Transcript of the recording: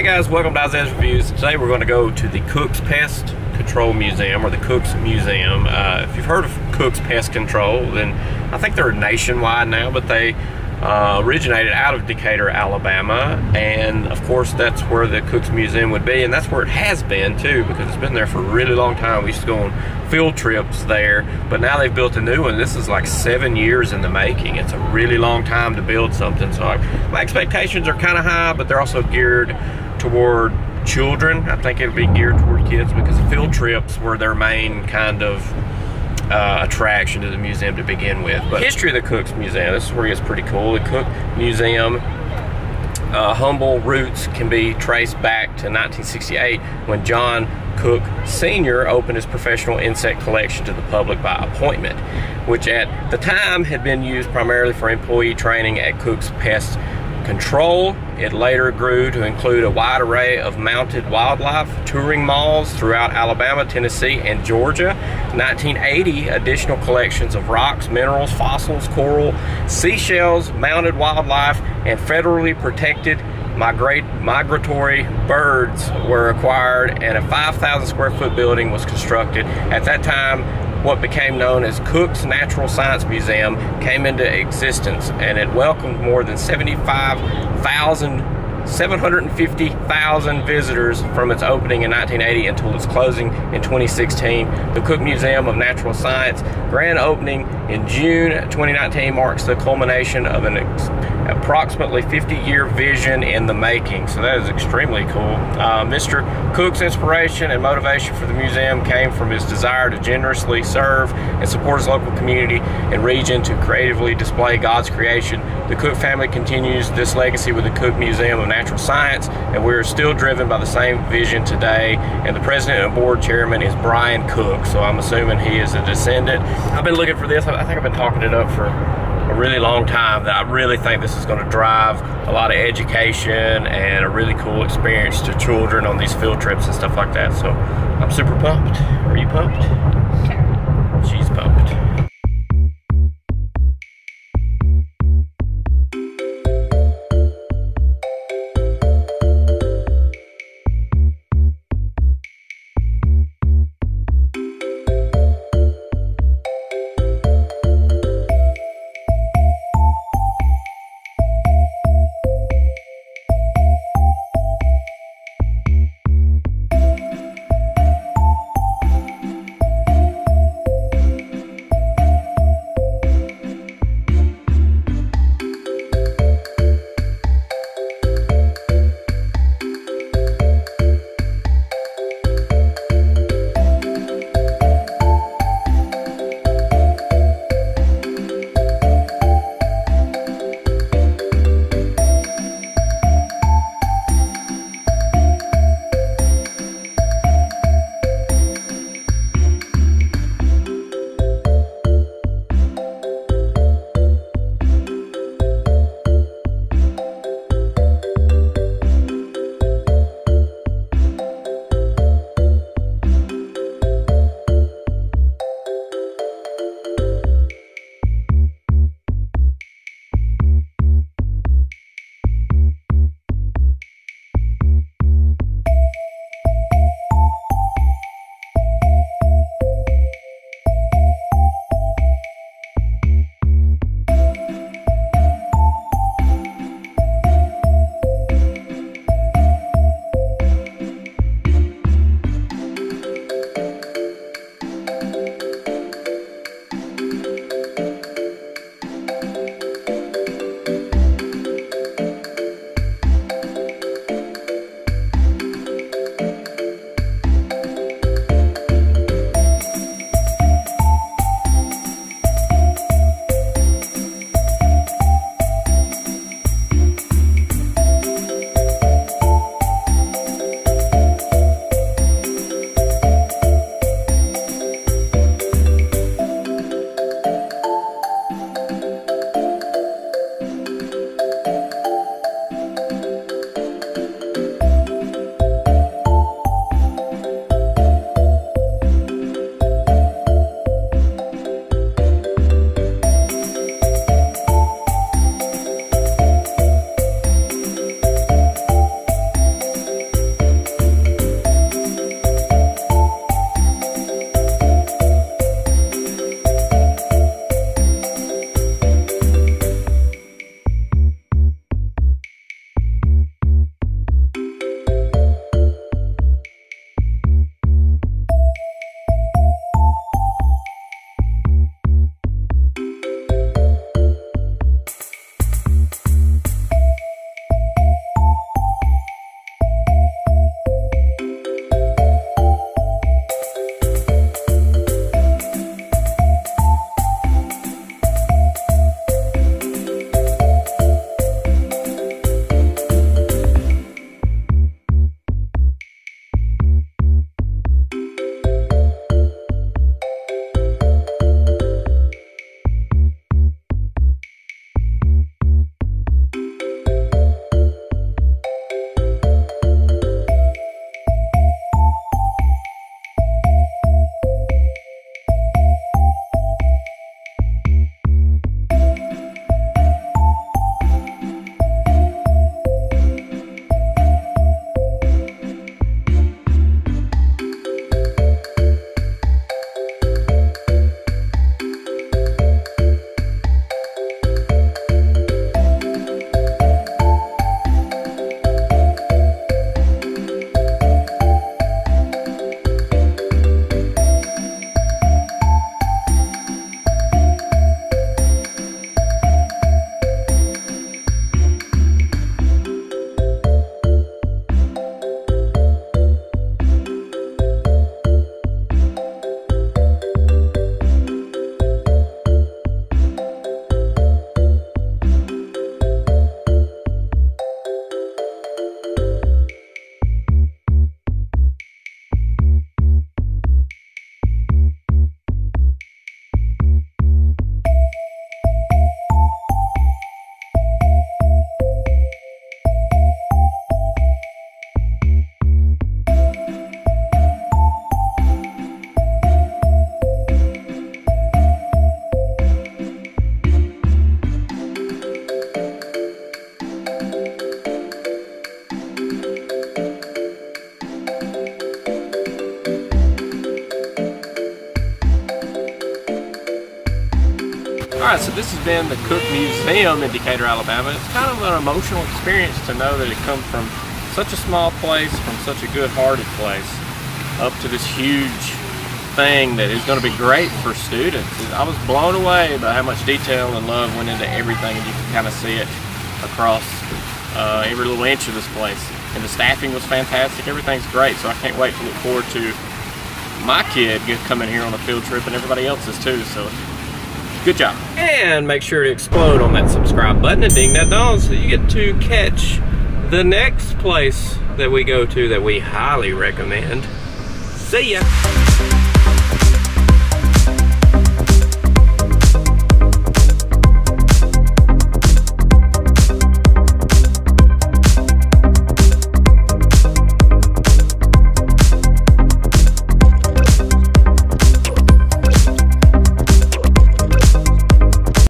Hey guys, welcome to Isaiah's Reviews. Today we're going to go to the Cook's Pest Control Museum, or the Cook's Museum. Uh, if you've heard of Cook's Pest Control, then I think they're nationwide now, but they uh, originated out of Decatur, Alabama, and of course that's where the Cook's Museum would be, and that's where it has been too, because it's been there for a really long time. We used to go on field trips there, but now they've built a new one. This is like seven years in the making. It's a really long time to build something, so I, my expectations are kind of high, but they're also geared toward children. I think it'll be geared toward kids because field trips were their main kind of uh, attraction to the museum to begin with. But history of the Cooks Museum, this is where it gets pretty cool. The Cook Museum uh, humble roots can be traced back to 1968 when John Cook Sr. opened his professional insect collection to the public by appointment, which at the time had been used primarily for employee training at Cook's Pest control. It later grew to include a wide array of mounted wildlife touring malls throughout Alabama, Tennessee, and Georgia. 1980, additional collections of rocks, minerals, fossils, coral, seashells, mounted wildlife, and federally protected migratory birds were acquired and a 5,000 square foot building was constructed. At that time, what became known as Cook's Natural Science Museum came into existence and it welcomed more than 75,000 750,000 visitors from its opening in 1980 until its closing in 2016. The Cook Museum of Natural Science grand opening in June 2019 marks the culmination of an approximately 50 year vision in the making. So that is extremely cool. Uh, Mr. Cook's inspiration and motivation for the museum came from his desire to generously serve and support his local community and region to creatively display God's creation. The Cook family continues this legacy with the Cook Museum of Natural Science, and we're still driven by the same vision today. And the president and board chairman is Brian Cook, so I'm assuming he is a descendant. I've been looking for this. I think I've been talking it up for a really long time that I really think this is going to drive a lot of education and a really cool experience to children on these field trips and stuff like that. So I'm super pumped. Are you pumped? Right, so this has been the Cook Museum in Decatur, Alabama. It's kind of an emotional experience to know that it comes from such a small place, from such a good-hearted place, up to this huge thing that is going to be great for students. I was blown away by how much detail and love went into everything, and you can kind of see it across uh, every little inch of this place. And the staffing was fantastic. Everything's great, so I can't wait to look forward to my kid coming here on a field trip and everybody else's too. So good job. And make sure to explode on that subscribe button and ding that bell so you get to catch the next place that we go to that we highly recommend. See ya.